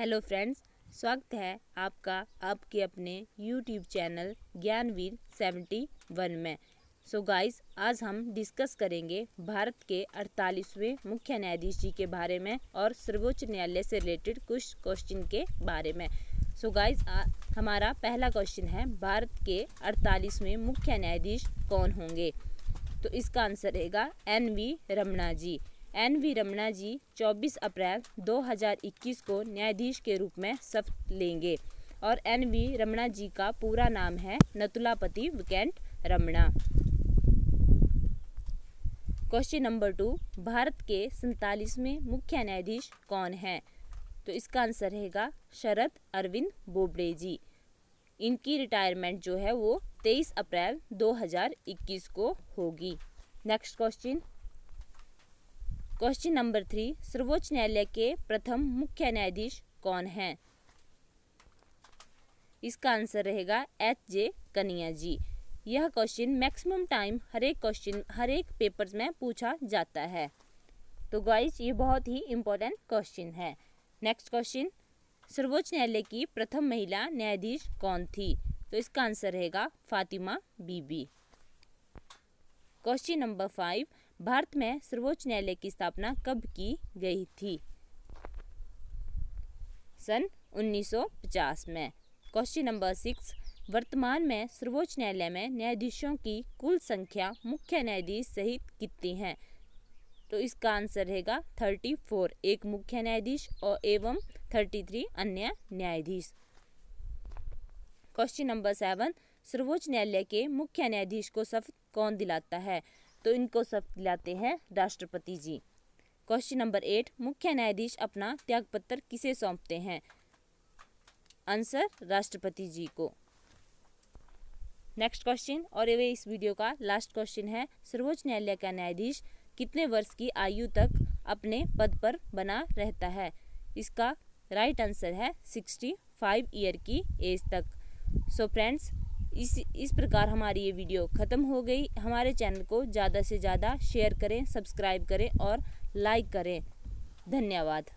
Hello friends, स्वागत है आपका आपके अपने YouTube channel Gyanveer seventy one में। सो so गाइस आज हम डिस्कस करेंगे भारत के अड़तालीसवें मुख्य न्यायाधीश जी के बारे में और सर्वोच्च न्यायालय से रिलेटेड कुछ क्वेश्चन के बारे में। सो so गाइस हमारा पहला क्वेश्चन है, भारत के अड़तालीसवें मुख्य न्यायाधीश कौन होंगे? तो इसका आंसर रहेगा N V Ramana ji. N V Ramana ji 24 अप्रैल 2021 को न्यायाधीश के रूप में शपथ लेंगे और एन वी रमना जी का पूरा नाम है Nuthalapati विकेंट Ramana question number two Bharat के सैतालीसवें मुख्य न्यायाधीश कौन है? तो इसका आंसर रहेगा शरद अरविंद बोबडे जी। इनकी रिटायरमेंट जो है वो 23 अप्रैल 2021 को होगी। Next question question number three सर्वोच्च न्यायालय के प्रथम मुख्य न्यायाधीश कौन हैं? इसका आंसर रहेगा एच जे कनिया जी। यह क्वेश्चन मैक्सिमम टाइम हर एक क्वेश्चन हर एक पेपर्स में पूछा जाता है। तो गाइस ये बहुत ही इम्पोर्टेंट क्वेश्चन है। नेक्स्ट क्वेश्चन सर्वोच्च न्यायालय की प्रथम महिला न्यायाधीश कौन थी? तो इसका आंसर रहेगा Fathima Beevi. Question number five, Bharat में सर्वोच्च न्यायालय की स्थापना कब की गई थी? सन 1950 में। क्वेश्चन नंबर सिक्स, वर्तमान में सर्वोच्च न्यायालय में न्यायाधीशों की कुल संख्या मुख्य न्यायाधीश सहित कितनी है? तो इसका आंसर रहेगा थर्टी फोर, एक मुख्य न्यायाधीश और एवं थर्टी थ्री अन्य न्यायाधीश। क्वेश्चन नंबर सेवन सर्वोच्च न्यायालय के मुख्य न्यायाधीश को शपथ कौन दिलाता है? तो इनको शपथ दिलाते हैं राष्ट्रपति जी। क्वेश्चन नंबर एट, मुख्य न्यायाधीश अपना त्यागपत्र किसे सौंपते हैं? आंसर, राष्ट्रपति जी को। नेक्स्ट क्वेश्चन, और ये इस वीडियो का लास्ट क्वेश्चन है। सर्वोच्च न्यायालय का न्यायाधीश कितने वर्ष की आयु तक अपने पद पर बना रहता है? इसका राइट आंसर है सिक्सटी फाइव ईयर की एज तक। सो so फ्रेंड्स इस इस प्रकार हमारी ये वीडियो ख़त्म हो गई। हमारे चैनल को ज़्यादा से ज़्यादा शेयर करें सब्सक्राइब करें और लाइक करें। धन्यवाद।